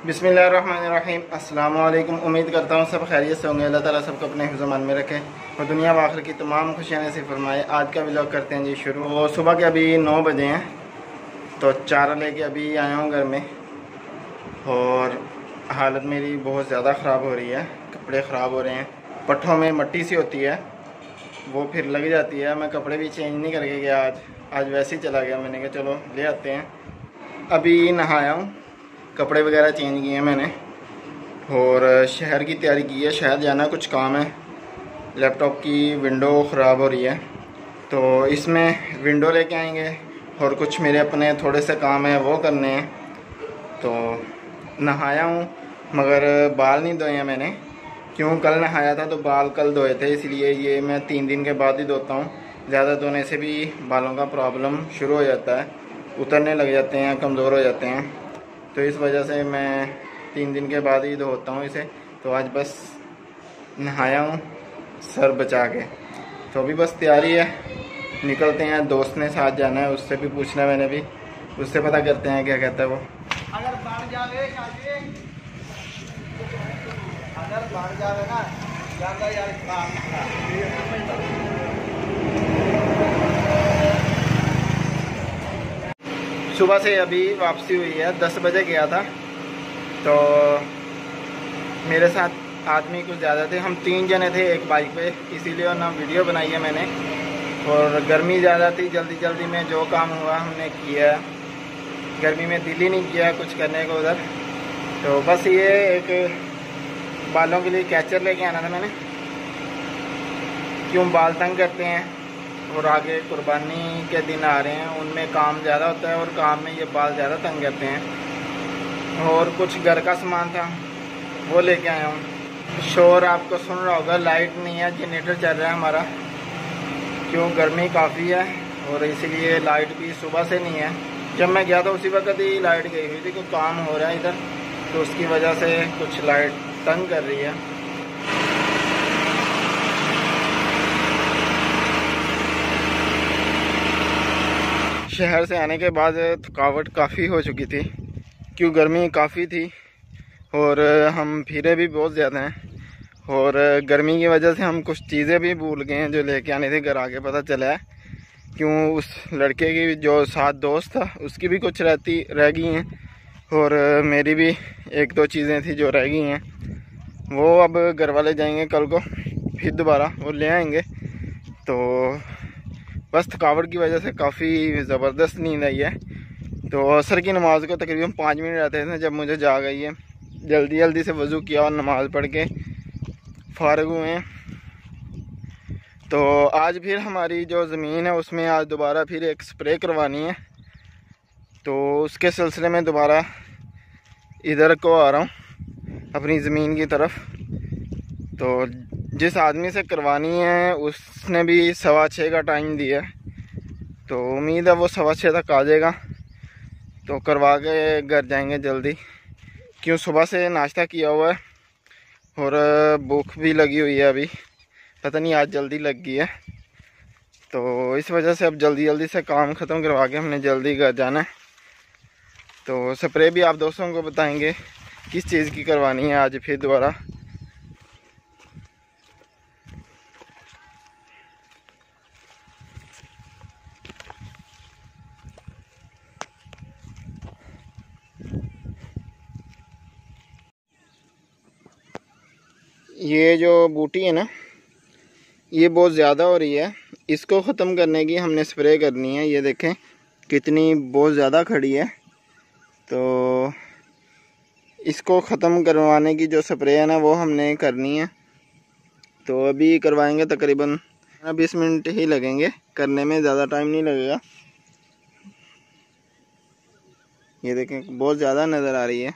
बिसमीम अल्लाम उम्मीद करता हूँ सब खैरियत से होंगे। अल्लाह ताला सबको अपने हिफ्जमान में रखे और दुनिया आखिर की तमाम खुशियाँ नसीब फरमाए। आज का व्लॉग करते हैं जी शुरू। वो सुबह के अभी नौ बजे हैं तो चारा लेके अभी आया हूँ घर में। और हालत मेरी बहुत ज़्यादा ख़राब हो रही है। कपड़े ख़राब हो रहे हैं। पट्ठों में मट्टी सी होती है। वो फिर लग जाती है। मैं कपड़े भी चेंज नहीं करके गया आज। आज वैसे ही चला गया। मैंने कहा, चलो, ले आते हैं। अभी नहाया हूँ। कपड़े वगैरह चेंज किए हैं मैंने। और शहर की तैयारी की है। शहर जाना कुछ काम है। लैपटॉप की विंडो ख़राब हो रही है। तो इसमें विंडो लेके आएँगे और कुछ मेरे अपने थोड़े से काम हैं, वो करने हैं। तो नहाया हूँ, मगर बाल नहीं धोए हैं मैंने। क्यों? कल नहाया था तो बाल कल धोए थे, इसलिए ये मैं तीन दिन के बाद ही धोता हूँ। ज़्यादा धोने से भी बालों का प्रॉब्लम शुरू हो जाता है। उतरने लग जाते हैं, कमज़ोर हो जाते हैं। तो इस वजह से मैं तीन दिन के बाद ही धोता हूँ इसे। तो आज बस नहाया हूँ, सर बचा के। तो अभी बस तैयारी है, निकलते हैं। दोस्त ने साथ जाना है, उससे भी पूछना है मैंने भी। उससे पता करते हैं क्या कहता है वो। अगर बढ़ जावे अगर बढ़ जावे ना यार सुबह से अभी वापसी हुई है, दस बजे गया था। तो मेरे साथ आदमी कुछ ज़्यादा थे, हम तीन जने थे एक बाइक पे, इसीलिए ना वीडियो बनाई है मैंने। और गर्मी ज़्यादा थी जल्दी जल्दी में जो काम हुआ हमने किया। गर्मी में दिल ही नहीं किया कुछ करने को उधर। तो बस ये एक बालों के लिए कैचर लेके आना था मैंने। क्यों बाल तंग करते हैं? और आगे कुर्बानी के दिन आ रहे हैं, उनमें काम ज़्यादा होता है और काम में ये बाल ज़्यादा तंग करते हैं। और कुछ घर का सामान था, वो लेके आया हूँ। शोर आपको सुन रहा होगा, लाइट नहीं है, जनरेटर चल रहा है हमारा। क्यों? गर्मी काफ़ी है और इसीलिए लाइट भी सुबह से नहीं है। जब मैं गया था उसी वक्त ही लाइट गई हुई थी क्योंकि काम हो रहा है इधर तो उसकी वजह से कुछ लाइट तंग कर रही है। शहर से आने के बाद थकावट काफ़ी हो चुकी थी, क्यों गर्मी काफ़ी थी, और हम फिरे भी बहुत ज़्यादा हैं, और गर्मी की वजह से हम कुछ चीज़ें भी भूल गए हैं जो लेके आने थे घर आके पता चला है, क्यों उस लड़के की जो साथ दोस्त था, उसकी भी कुछ रहती, रह गई हैं, और मेरी भी एक दो चीज़ें थी जो रह गई हैं, वो अब घर वाले जाएँगे कल को, फिर दोबारा वो ले आएँगे तो बस थकावट की वजह से काफ़ी ज़बरदस्त नींद आई है। तो असर की नमाज़ को तकरीबन पाँच मिनट रहते थे जब मुझे जा गई है। जल्दी जल्दी से वज़ू किया और नमाज़ पढ़ के फारग हुए हैं। तो आज फिर हमारी जो ज़मीन है, उसमें आज दोबारा फिर एक स्प्रे करवानी है। तो उसके सिलसिले में दोबारा इधर को आ रहा हूँ, अपनी ज़मीन की तरफ़। तो जिस आदमी से करवानी है, उसने भी सवा छः का टाइम दिया तो उम्मीद है वो सवा छः तक आ जाएगा। तो करवा के घर जाएँगे जल्दी। क्यों, सुबह से नाश्ता किया हुआ है और भूख भी लगी हुई है अभी। पता नहीं, आज जल्दी लग गई है। तो इस वजह से अब जल्दी जल्दी से काम ख़त्म करवा के हमने जल्दी घर जाना है। तो स्प्रे भी आप दोस्तों को बताएँगे, किस चीज़ की करवानी है आज फिर दोबारा ये जो बूटी है ना, ये बहुत ज़्यादा हो रही है। इसको ख़त्म करने की हमने स्प्रे करनी है। ये देखें, कितनी बहुत ज़्यादा खड़ी है। तो इसको ख़त्म करवाने की जो स्प्रे है ना, वो हमने करनी है। तो अभी करवाएँगे तकरीबन बीस मिनट ही लगेंगे। करने में ज़्यादा टाइम नहीं लगेगा। ये देखें, बहुत ज़्यादा नज़र आ रही है।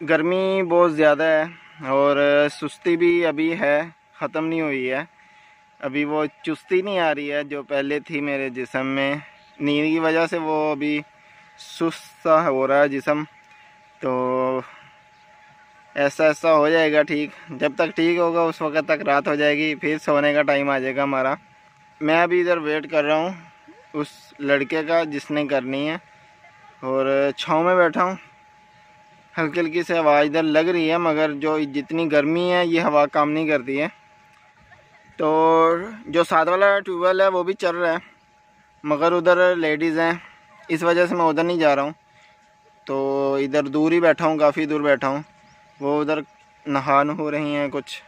गर्मी बहुत ज़्यादा है। और सुस्ती भी अभी है, ख़त्म नहीं हुई है। अभी वो चुस्ती नहीं आ रही है, जो पहले थी मेरे जिसम में। नींद की वजह से वो अभी सुस्त हो रहा है जिसम। तो ऐसा ऐसा हो जाएगा ठीक। जब तक ठीक होगा, उस वक्त तक रात हो जाएगी, फिर सोने का टाइम आ जाएगा हमारा। मैं अभी इधर वेट कर रहा हूँ, उस लड़के का जिसने करनी है। और छाँव में बैठा हूँ। हल्की हल्की से हवा इधर लग रही है, मगर जो जितनी गर्मी है, ये हवा काम नहीं करती है। तो जो साथ वाला ट्यूबवेल है, वो भी चल रहा है, मगर उधर लेडीज़ हैं। इस वजह से मैं उधर नहीं जा रहा हूँ। तो इधर दूर ही बैठा हूँ, काफ़ी दूर बैठा हूँ। वो उधर नहा हो रही हैं कुछ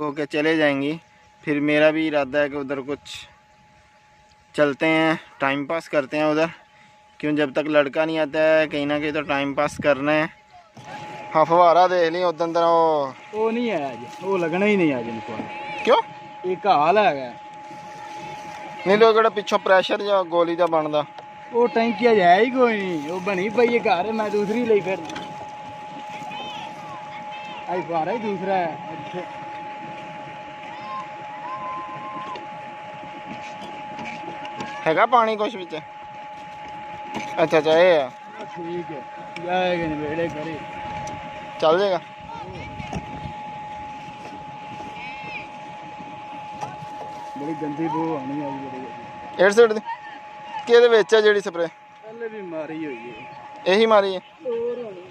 हो के चले जाएँगी। फिर मेरा भी इरादा है कि उधर कुछ चलते हैं टाइम पास करते हैं उधर। क्यों, जब तक लड़का नहीं आता है, कहीं ना कहीं तो टाइम पास करना है। हाँ फवारा देख ली उधर अंदर वो वो नहीं है आज वो लगना ही नहीं आज इनको क्यों एक हाल है नहीं तो ਜਿਹੜਾ ਪਿੱਛੋਂ ਪ੍ਰੈਸ਼ਰ ਜਾਂ ਗੋਲੀ ਦਾ ਬਣਦਾ ਉਹ ਟੈਂਕੀ ਅਜ ਹੈ ਹੀ ਕੋਈ ਨਹੀਂ ਉਹ ਬਣੀ ਪਈ ਹੈ ਘਰ ਮੈਂ ਦੂਸਰੀ ਲਈ ਫਿਰ ਆਈ ਫਾਰਾ ਹੀ ਦੂਸਰਾ ਹੈ ਇੱਥੇ ਹੈਗਾ ਪਾਣੀ ਕੁਛ ਵਿੱਚ ਅੱਛਾ ਅੱਛਾ ਇਹ ਆ ਠੀਕ ਹੈ ਜਾਏਗਾ ਨਵੇੜੇ ਕਰੇ ਚੱਲ ਜਾਏਗਾ ਬੜੀ ਗੰਦੀ ਬੂ ਆਣੀ ਆ ਜੀ ਬੜੀ ਏਡ ਸਾਈਡ ਦੀ ਕਿ ਇਹਦੇ ਵਿੱਚ ਆ ਜਿਹੜੀ ਸਪਰੇ ਪਹਿਲੇ ਵੀ ਮਾਰੀ ਹੋਈ ਹੈ ਇਹੀ ਮਾਰੀ ਹੈ ਹੋਰ ਹੋਣੀ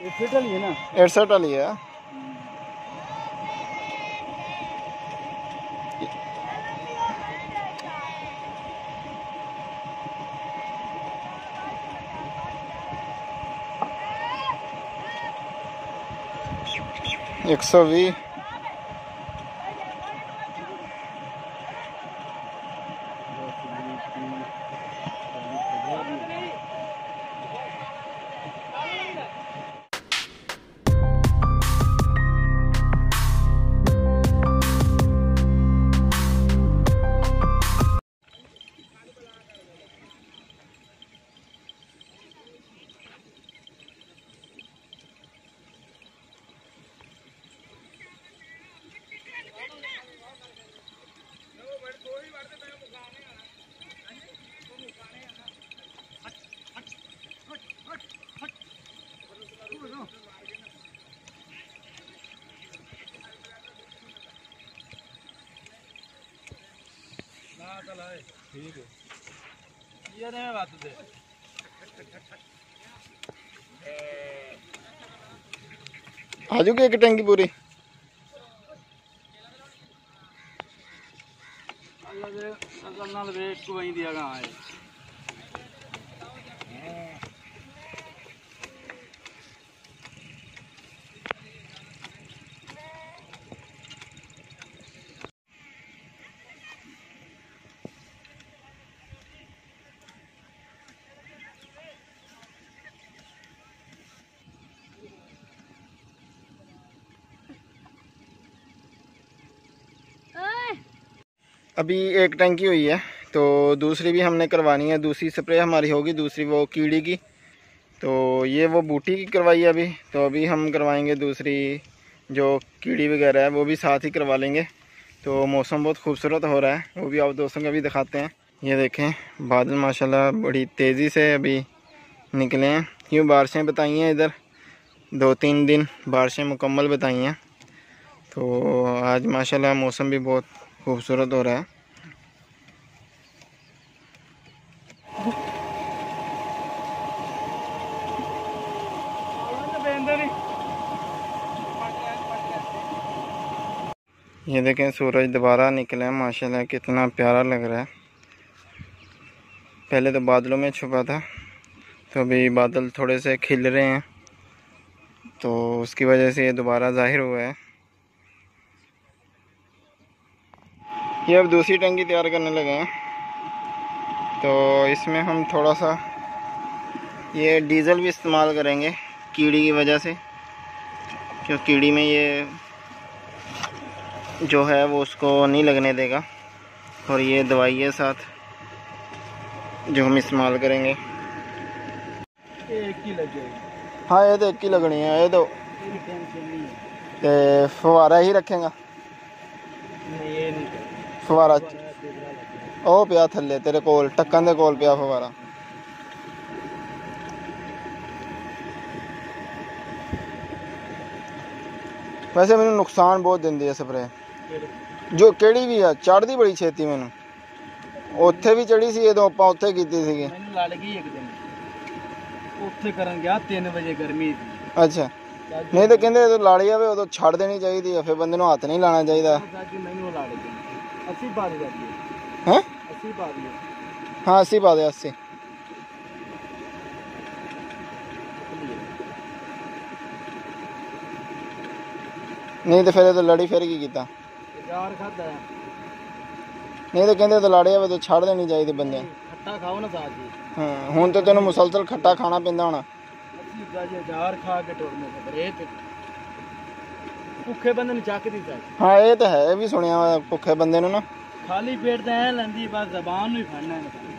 ਇਹ ਫਿਟ ਵਾਲੀ ਹੈ ਨਾ ਏਡ ਸਾਈਡ ਵਾਲੀ ਹੈ एक सौ भी ठीक है ये बात दे आ जाओगे एक टंकी पूरी। अल्लाह दे, अल्लाह नाल दिया अभी एक टंकी हुई है तो दूसरी भी हमने करवानी है। दूसरी स्प्रे हमारी होगी, दूसरी वो कीड़ी की। तो ये वो बूटी की करवाई है अभी तो अभी हम करवाएँगे दूसरी जो कीड़ी वगैरह है, वो भी साथ ही करवा लेंगे। तो मौसम बहुत खूबसूरत हो रहा है, वो भी आप दोस्तों का भी दिखाते हैं। ये देखें, बादल माशाल्लाह बड़ी तेज़ी से अभी निकले हैं। क्यों बारिशें बताई हैं इधर दो तीन दिन बारिशें मुकम्मल बताई हैं। तो आज माशाल्लाह मौसम भी बहुत खूबसूरत हो रहा है। ये देखें, सूरज दोबारा निकले माशाल्लाह, कितना प्यारा लग रहा है। पहले तो बादलों में छुपा था तो अभी बादल थोड़े से खिल रहे हैं तो उसकी वजह से ये दोबारा ज़ाहिर हुआ है। ये अब दूसरी टंकी तैयार करने लगे हैं। तो इसमें हम थोड़ा सा ये डीज़ल भी इस्तेमाल करेंगे कीड़ी की वजह से क्यों कीड़ी में ये जो है वो उसको नहीं लगने देगा। और ये दवाई है साथ जो हम इस्तेमाल करेंगे। एक ही लग। हाँ ये तो एक ही लगनी है ये तो कोई ही। ਤੇ ਫਵਾਰਾ ਉਹ ਪਿਆ ਥੱਲੇ ਤੇਰੇ ਕੋਲ ਟੱਕਣ ਦੇ ਕੋਲ ਪਿਆ ਫਵਾਰਾ ਵੈਸੇ ਮੈਨੂੰ ਨੁਕਸਾਨ ਬਹੁਤ ਦਿੰਦੀ ਹੈ ਸਪਰੇ ਜੋ ਕਿਹੜੀ ਵੀ ਆ ਚੜਦੀ ਬੜੀ ਛੇਤੀ ਮੈਨੂੰ। ਉੱਥੇ ਵੀ ਚੜੀ ਸੀ ਜਦੋਂ ਆਪਾਂ ਉੱਥੇ ਕੀਤੀ ਸੀਗੀ। ਮੈਨੂੰ ਲੜ ਗਈ ਇੱਕ ਦਿਨ। ਉੱਥੇ ਕਰਨ ਗਿਆ 3 ਵਜੇ ਗਰਮੀ ਅੱਛਾ। ਨਹੀਂ ਤਾਂ ਕਹਿੰਦੇ ਜਦੋਂ ਲੜ ਜਾਵੇ ਉਦੋਂ ਛੱਡ ਦੇਣੀ ਚਾਹੀਦੀ ਆ ਫਿਰ ਬੰਦੇ ਨੂੰ ਹੱਥ ਨਹੀਂ ਲਾਣਾ ਚਾਹੀਦਾ। ਮੈਨੂੰ ਲੜ ਗਈ ਅਸੀਂ ਪਾ ਦੇ ਜਾਂਦੀ ਹੈ ਅਸੀਂ ਪਾ ਦਈਏ ਹਾਂ 80 ਪਾ ਦੇ 80 ਨਹੀਂ ਤੇ ਫਿਰ ਇਹ ਤਾਂ ਲੜੀ ਫਿਰ ਕੀ ਕੀਤਾ ਯਾਰ ਖਾਦਾ ਨਹੀਂ ਤਾਂ ਕਹਿੰਦੇ ਤਾਂ ਲੜ ਜਾਵੇ ਤਾਂ ਛੱਡ ਦੇਣੀ ਚਾਹੀਦੀ ਬੰਦੇ ਨੂੰ। ਖੱਟਾ ਖਾਓ ਨਾ ਸਾਥ ਜੀ ਹਾਂ ਹੁਣ ਤਾਂ ਤੈਨੂੰ ਮੁਸਲਸਲ ਖੱਟਾ ਖਾਣਾ ਪੈਂਦਾ ਹੋਣਾ ਅਸੀਂ ਗਾਜੀ ਹਜ਼ਾਰ ਖਾ ਕੇ ਟੁਰਨੇ ਖਬਰ ਇਹ ਤੇ ਭੁੱਖੇ ਬੰਦੇ ਨੂੰ ਚੱਕਦੀ ਚਾਚੀ ਹਾਂ ਇਹ ਤਾਂ ਹੈ ਇਹ ਵੀ ਸੁਣਿਆ ਭੁੱਖੇ ਬੰਦੇ ਨੂੰ ਨਾ। ਖਾਲੀ ਪੇਟ ਤਾਂ ਐ ਲੈਂਦੀ ਬਸ ਜ਼ਬਾਨ ਨੂੰ ਹੀ ਫੜਨਾ ਇਹਨੇ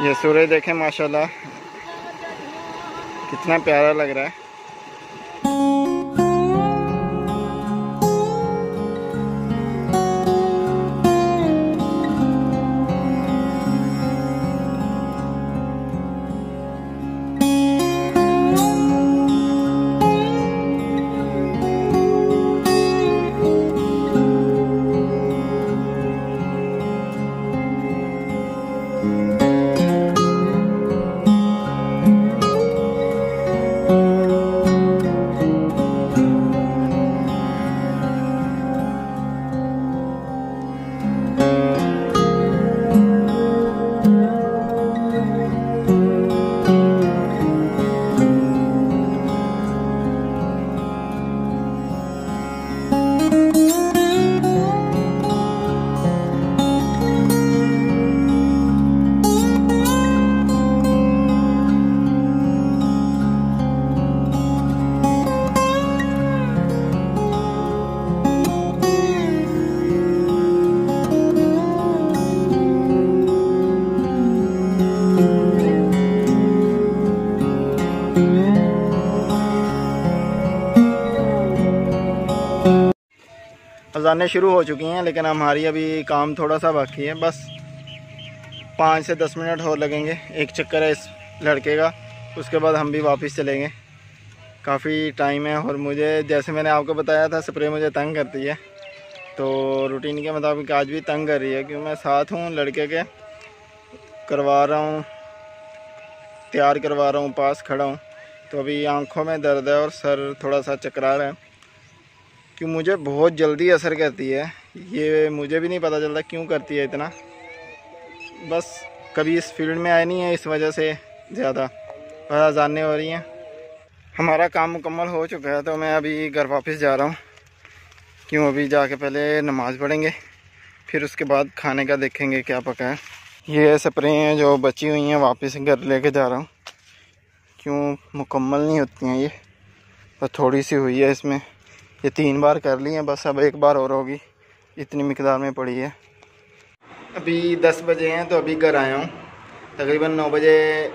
ये सूर्य देखें माशाल्लाह। कितना प्यारा लग रहा है। अजानें शुरू हो चुकी हैं, लेकिन हमारी अभी काम थोड़ा सा बाकी है। बस पाँच से दस मिनट और लगेंगे, एक चक्कर है इस लड़के का। उसके बाद हम भी वापस चलेंगे। काफ़ी टाइम है और मुझे, जैसे मैंने आपको बताया था स्प्रे मुझे तंग करती है। तो रूटीन के मुताबिक आज भी तंग कर रही है, क्योंकि मैं साथ हूँ, लड़के के करवा रहा हूँ, तैयार करवा रहा हूँ, पास खड़ा हूँ। तो अभी आँखों में दर्द है और सर थोड़ा सा चकरा रहा है। कि मुझे बहुत जल्दी असर करती है। ये मुझे भी नहीं पता चलता क्यों करती है इतना। बस कभी इस फ़ील्ड में आए नहीं है इस वजह से ज़्यादा। और अजानें हो रही हैं। हमारा काम मुकम्मल हो चुका है तो मैं अभी घर वापस जा रहा हूँ। क्यों? अभी जाके पहले नमाज़ पढ़ेंगे, फिर उसके बाद खाने का देखेंगे क्या पका है। ये स्प्रे हैं जो बची हुई हैं, वापस घर लेके जा रहा हूँ। क्यों? मुकम्मल नहीं होती हैं ये बस थोड़ी सी हुई है इसमें। ये तीन बार कर ली हैं, बस अब एक बार और होगी। इतनी मकदार में पड़ी है। अभी दस बजे हैं तो अभी घर आया हूँ। तकरीबन नौ बजे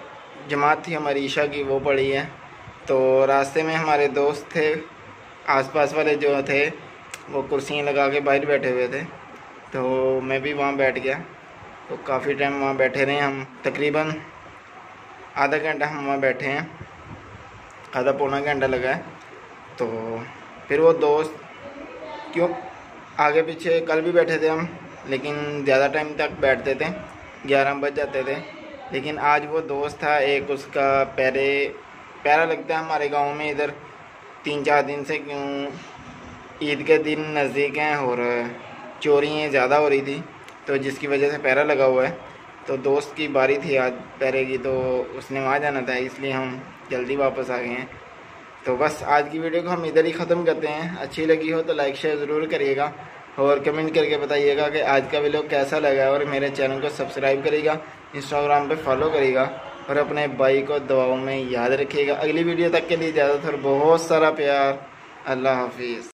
जमात थी हमारी ईशा की, वो पड़ी है। तो रास्ते में हमारे दोस्त थे, आसपास वाले जो थे, वो कुर्सियाँ लगा के बाहर बैठे हुए थे। तो मैं भी वहाँ बैठ गया। तो काफ़ी टाइम वहाँ बैठे रहे हम। तकरीबन आधा घंटा हम वहाँ बैठे हैं। आधा पौना घंटा लगा है। तो फिर वो दोस्त क्यों आगे पीछे कल भी बैठे थे हम, लेकिन ज़्यादा टाइम तक बैठते थे, ग्यारह बज जाते थे। लेकिन आज वो दोस्त था, एक उसका पैरे पैरा लगता है हमारे गाँव में इधर। तीन चार दिन से क्यों, ईद के दिन नज़दीक हैं और चोरियाँ ज़्यादा हो रही थी तो जिसकी वजह से पैरा लगा हुआ है। तो दोस्त की बारी थी आज पैरे की तो उसने वहाँ जाना था, इसलिए हम जल्दी वापस आ गए हैं। तो बस आज की वीडियो को हम इधर ही ख़त्म करते हैं। अच्छी लगी हो तो लाइक शेयर ज़रूर करिएगा और कमेंट करके बताइएगा कि आज का वीडियो कैसा लगा और मेरे चैनल को सब्सक्राइब करिएगा इंस्टाग्राम पे फॉलो करिएगा और अपने भाई को दुआओं में याद रखिएगा। अगली वीडियो तक के लिए ज़्यादातर बहुत सारा प्यार। अल्लाह हाफिज़।